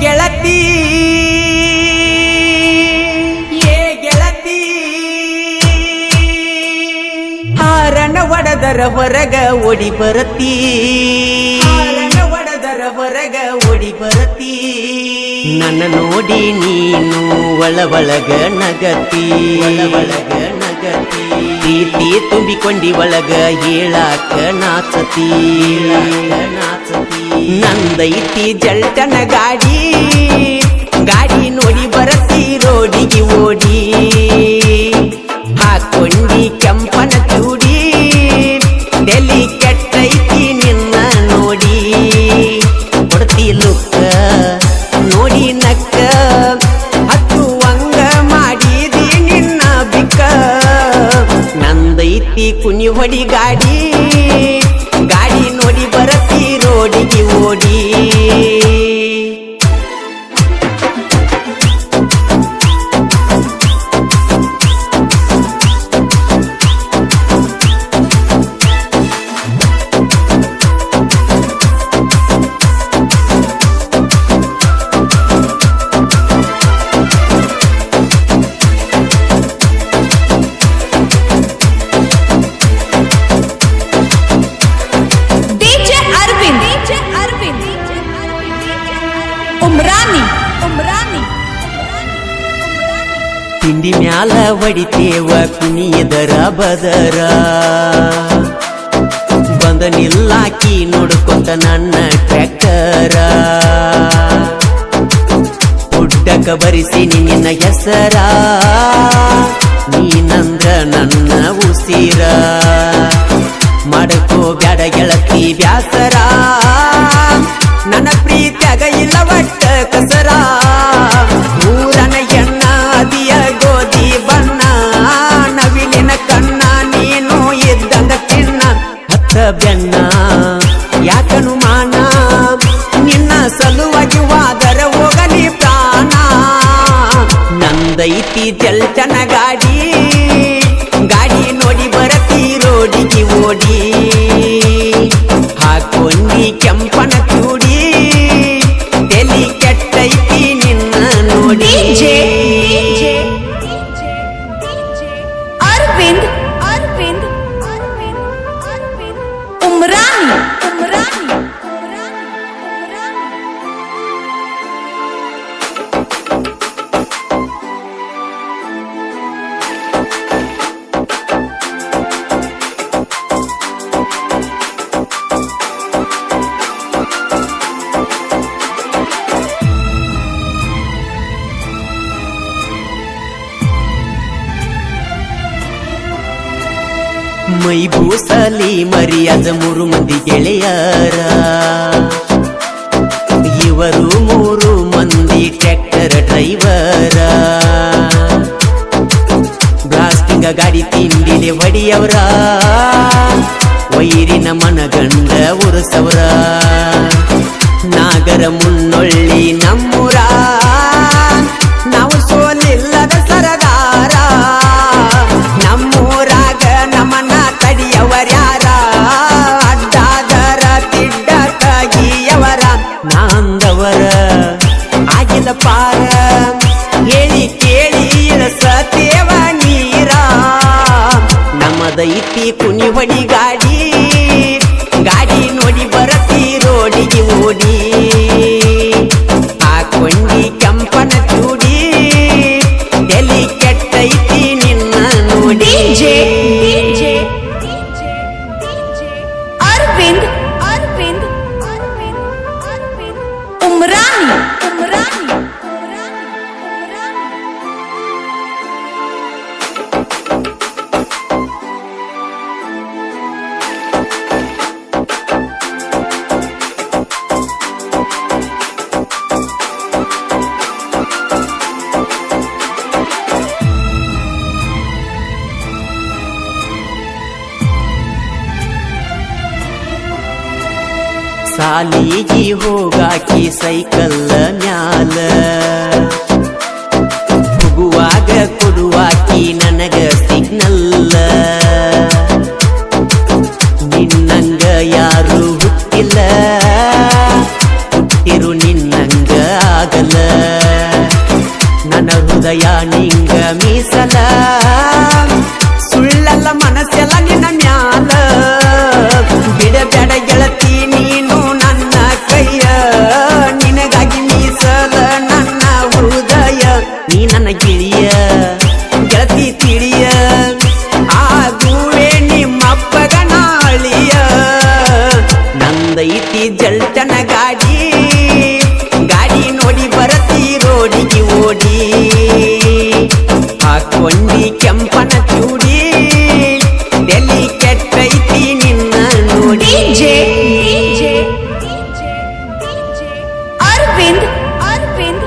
ಗೆಳತಿ? ಏ ಗೆಳತಿ? ಹಾರನ ಒಡದರ ಹೊರಗ ಓಡಿ ಬರತಿ. ಒಡದರ ಹೊರಗ ಓಡಿ ಬರತಿ. ನನ್ನ ನೋಡಿ ನೀನು ಒಳ ಒಳಗ ನಗತಿ. ಒಳ ಒಳಗ ನಗತಿ. ಪ್ರೀತಿ ತುಂಬಿಕೊಂಡಿ ಒಳಗ ಹೇಳಾಕ ನಾಚತಿ. ನಂದೈತಿ ಜಲ್ಟನ ಗಾಡಿ ಗಾಡಿ ನೋಡಿ ಬರತಿ ನಂದೈತಿ ಕುನಿ ಹೊಡಿ ಗಾಡಿ. ಗಾಡಿ ನೋಡಿ ಬರತಿ ರೋಡಿಗೆ ಓಡಿ. ತಿಂಡಿ ಮ್ಯಾಲ ಬಡಿತೇವ ಕುಣಿಯದರ ಬದರ ಬಂದ ನಿಲ್ಲಾಕಿ ನೋಡ್ಕೊಂತ ನನ್ನ ಟ್ರ್ಯಾಕ್ಟರ. ಪುಟ್ಟಕ ಬರಿಸಿ ನಿನ್ನ ಹೆಸರ. ನೀನಂದ್ರ ನನ್ನ ಉಸಿರ. ಮಾಡಕೋ ಬ್ಯಾಡ ಗೆಳತಿ ಬ್ಯಾಸರ. ಬೆನ್ನ ಯಾಕನುಮಾನ ನಿನ್ನ ಸಲುವಾಗಿ ವಾದರ ಹೋಗಲಿ ಪ್ರಾಣ. ನಂದೈತಿ ಗಾಡಿ ಗಾಡಿ ಮೈ ಭೂಸಲಿ ಮರಿಯಾದ ಮೂರು ಮಂದಿ ಗೆಳೆಯರ. ಇವರು ಮೂರು ಮಂದಿ ಟ್ರ್ಯಾಕ್ಟರ್ ಡ್ರೈವರ ಬ್ಲಾಸ್ಟಿಂಗ ಗಾಡಿ ತಿಂಡಿಲೆ ಹೊಡಿಯವರ ವೈರಿನ ಮನಗಂಡ ಉರಸವರ. ನಾಗರ ಮುನ್ನೊಳ್ಳಿ ನಮ್ಮದೈತಿ ಕುನಿ ಹೊಡಿ ಸಾಲಿಗೆ ಹೋಗಾಕಿ ಸೈಕಲ್ಲ ಮ್ಯಾಲ. ಹೋಗುವಾಗ ಕೊಡುವಾಕಿ ನನಗ ಸಿಗ್ನಲ್ಲ ಓಡಿ ಹಾಕೊಂಡಿ ಕೆಂಪನ ಚೂಡಿ. ಡೆಲ್ಲಿ ಕೆಟ್ಟೈತಿ ನಿನ್ನ ನೋಡಿ. ಅರವಿಂದ್ DJ,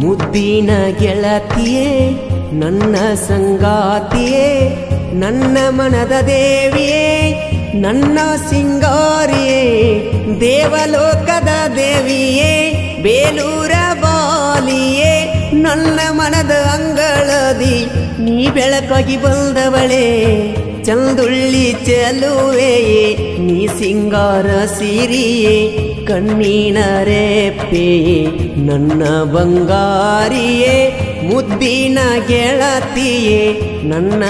ಮುದ್ದಿನ ಗೆಳತಿಯೇ ನನ್ನ ಸಂಗಾತಿಯೇ ನನ್ನ ಮನದ ದೇವಿಯೇ ನನ್ನ ಸಿಂಗಾರಿಯೇ ದೇವಲೋಕದ ದೇವಿಯೇ ಬೇಲೂರ ನನ್ನ ಮನದ ಅಂಗಳದಿ, ನೀ ಬೆಳಕಾಗಿ ಬಂದವಳೇ. ಚಂದುಳ್ಳಿ ಚೆಲುವೆಯೇ, ನೀ ಸಿಂಗಾರ ಸಿರಿಯೇ. ಕಣ್ಣೀನ ರೇಪೆಯೇ ನನ್ನ ಬಂಗಾರಿಯೇ. ಮುದ್ದಿನ ಗೆಳತಿಯೇ, ನನ್ನ